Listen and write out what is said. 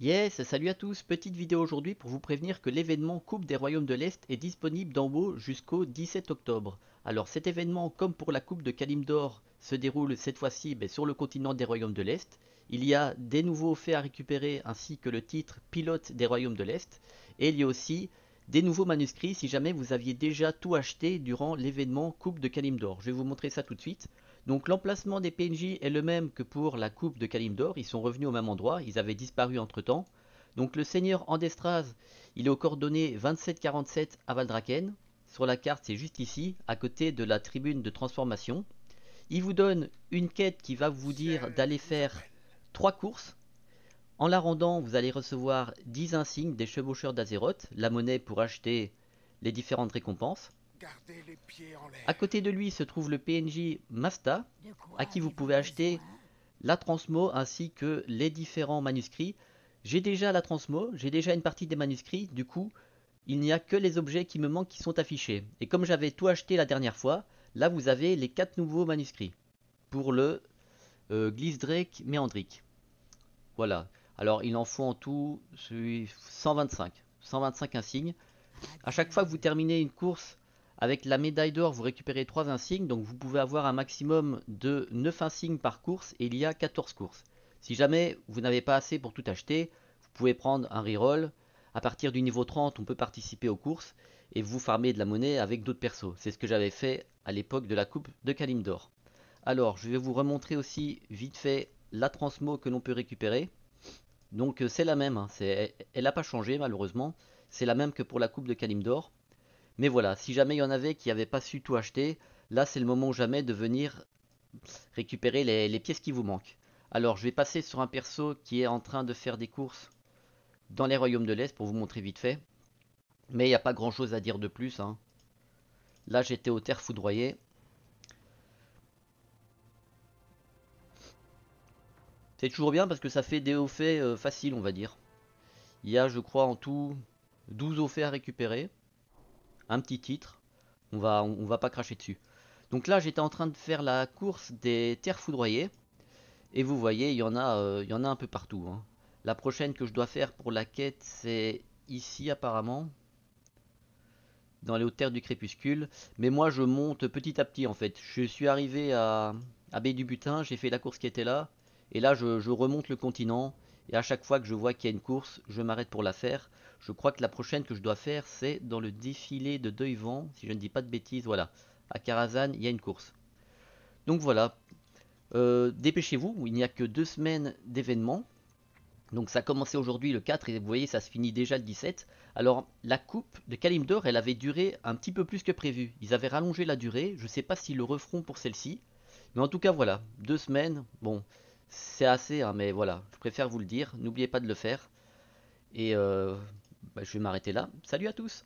Yes, salut à tous, petite vidéo aujourd'hui pour vous prévenir que l'événement Coupe des Royaumes de l'Est est disponible d'en haut jusqu'au 17 octobre. Alors cet événement, comme pour la Coupe de Kalimdor, se déroule cette fois-ci ben, sur le continent des Royaumes de l'Est. Il y a des nouveaux faits à récupérer ainsi que le titre Pilote des Royaumes de l'Est. Et il y a aussi des nouveaux manuscrits si jamais vous aviez déjà tout acheté durant l'événement Coupe de Kalimdor. Je vais vous montrer ça tout de suite. Donc l'emplacement des PNJ est le même que pour la coupe de Kalimdor, ils sont revenus au même endroit, ils avaient disparu entre temps. Donc le seigneur Andestraz, il est aux coordonnées 2747 à Valdraken. Sur la carte, c'est juste ici, à côté de la tribune de transformation. Il vous donne une quête qui va vous dire d'aller faire trois courses. En la rendant, vous allez recevoir 10 insignes des chevaucheurs d'Azeroth, la monnaie pour acheter les différentes récompenses. À côté de lui se trouve le PNJ Masta, à qui vous pouvez acheter la transmo ainsi que les différents manuscrits. J'ai déjà la transmo, j'ai déjà une partie des manuscrits, du coup, il n'y a que les objets qui me manquent qui sont affichés. Et comme j'avais tout acheté la dernière fois, là vous avez les 4 nouveaux manuscrits pour le euh, Glisdrake Méandrique. Voilà. Alors il en faut en tout 125. 125 insignes. À chaque fois que vous terminez une course avec la médaille d'or, vous récupérez 3 insignes, donc vous pouvez avoir un maximum de 9 insignes par course et il y a 14 courses. Si jamais vous n'avez pas assez pour tout acheter, vous pouvez prendre un reroll. À partir du niveau 30, on peut participer aux courses et vous farmer de la monnaie avec d'autres persos. C'est ce que j'avais fait à l'époque de la coupe de Kalimdor. Alors, je vais vous remontrer aussi vite fait la transmo que l'on peut récupérer. Donc euh, c'est la même, hein. elle n'a pas changé malheureusement. C'est la même que pour la coupe de Kalimdor. Mais voilà, si jamais il y en avait qui n'avaient pas su tout acheter, là c'est le moment jamais de venir récupérer les, pièces qui vous manquent. Alors je vais passer sur un perso qui est en train de faire des courses dans les royaumes de l'Est pour vous montrer vite fait. Mais il n'y a pas grand chose à dire de plus. Hein. Là j'étais aux terres foudroyées. C'est toujours bien parce que ça fait des hauts faits euh, faciles on va dire. Il y a je crois en tout 12 hauts faits à récupérer un petit titre. On va, on, va pas cracher dessus. Donc là, j'étais en train de faire la course des terres foudroyées. Et vous voyez, il y en a, euh, un peu partout. Hein. La prochaine que je dois faire pour la quête, c'est ici apparemment. Dans les hautes terres du crépuscule. Mais moi, je monte petit à petit en fait. Je suis arrivé à, à Baie du Butin, j'ai fait la course qui était là. Et là, je remonte le continent. Et à chaque fois que je vois qu'il y a une course, je m'arrête pour la faire. Je crois que la prochaine que je dois faire, c'est dans le défilé de Deuil-Vent, si je ne dis pas de bêtises. Voilà, à Karazhan, il y a une course. Donc voilà, euh, dépêchez-vous, il n'y a que deux semaines d'événements. Donc ça a commencé aujourd'hui le 4 et vous voyez ça se finit déjà le 17. Alors la coupe de Kalimdor elle avait duré un petit peu plus que prévu. Ils avaient rallongé la durée, je ne sais pas s'ils le referont pour celle-ci. Mais en tout cas voilà, deux semaines, bon c'est assez, hein, mais voilà, je préfère vous le dire. N'oubliez pas de le faire. Et euh, bah, je vais m'arrêter là. Salut à tous